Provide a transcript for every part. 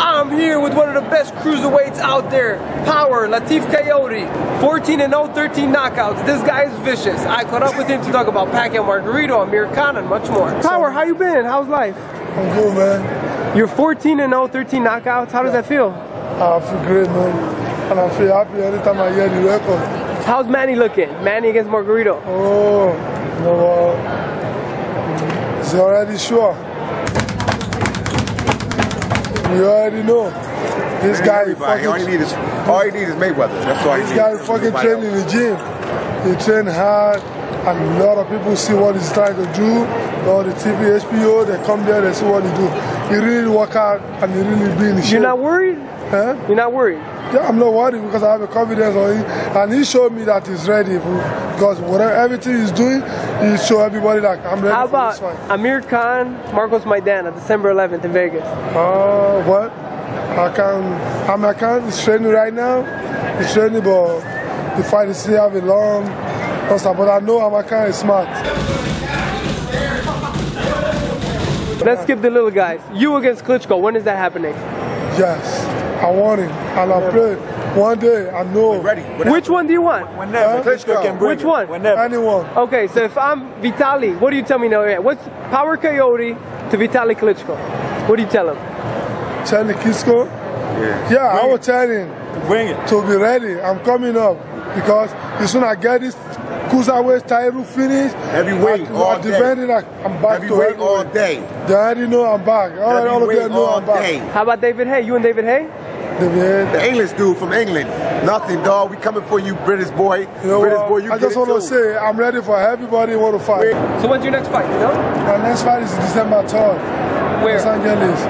I'm here with one of the best cruiserweights out there, Power Lateef Kayode. 14 and 0, 13 knockouts. This guy is vicious. I caught up with him to talk about Pacquiao Margarito, Amir Khan, and much more. Power, how you been? How's life? I'm good, man. You're 14 and 0, 13 knockouts. How does that feel? I feel great, man. And I feel happy anytime I hear the record. How's Manny looking? Manny against Margarito. Oh, you know what? He's already sure. We already know. This Man, guy everybody. all he fucking, need is all he need is Mayweather. That's all he this needs. guy fucking Everybody train in the gym. He train hard, and a lot of people see what he's trying to do. All the TV, HBO, they come there, they see what he do. He really work out and he really be in shape. You're not worried? Huh? You're not worried? Yeah, I'm not worried because I have a confidence on him, and he showed me that he's ready. Because whatever everything he's doing, he show everybody that I'm ready How for this about fight. Amir Khan, Marcos Maidana, December 11th in Vegas? Uh, what? I can. I'm I can. He's training right now. He's training, but the fight is still have a long. Long time. But I know Amir Khan is smart. Let's skip the little guys. You against Klitschko, when is that happening? Yes, I want him, and I play. One day, I know. Ready? Which one do you want? Whenever. Klitschko can bring Which one? Whenever. Anyone. Okay, so if I'm Vitali, what do you tell me now? What's Power Kayode to Vitali Klitschko? What do you tell him? Tell the Kisco. Yeah. Yeah, I will tell him Bring it. to be ready. I'm coming up because as soon as I get this cruiserweight title finish, Heavyweight I, all I day. defending. I, I'm back to Heavyweight all day. They already know I'm back. All, all of Heavyweight them know I'm back. day. How about David Haye? You and David Haye? They be- The English dude from England. Nothing, dog. We coming for you, British boy. You know British boy, you I get just it want to say I'm ready for everybody want to fight. So when's your next fight, you know? My next fight is December 3rd. Los Angeles.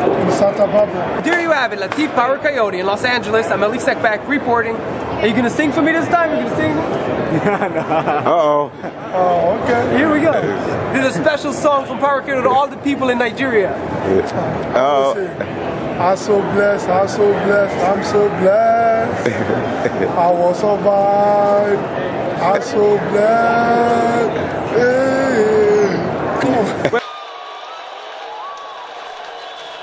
In Santa Barbara. There you have it, Lateef Power Kayode in Los Angeles. I'm Elie Seckbach reporting. Are you gonna sing for me this time? You gonna sing? Uh-oh. Oh, okay. Here we go. This is a special song from Power Kayode to all the people in Nigeria. Uh-oh. I'm so blessed, I'm so blessed, I'm so blessed. I will survive. I'm so blessed. Hey.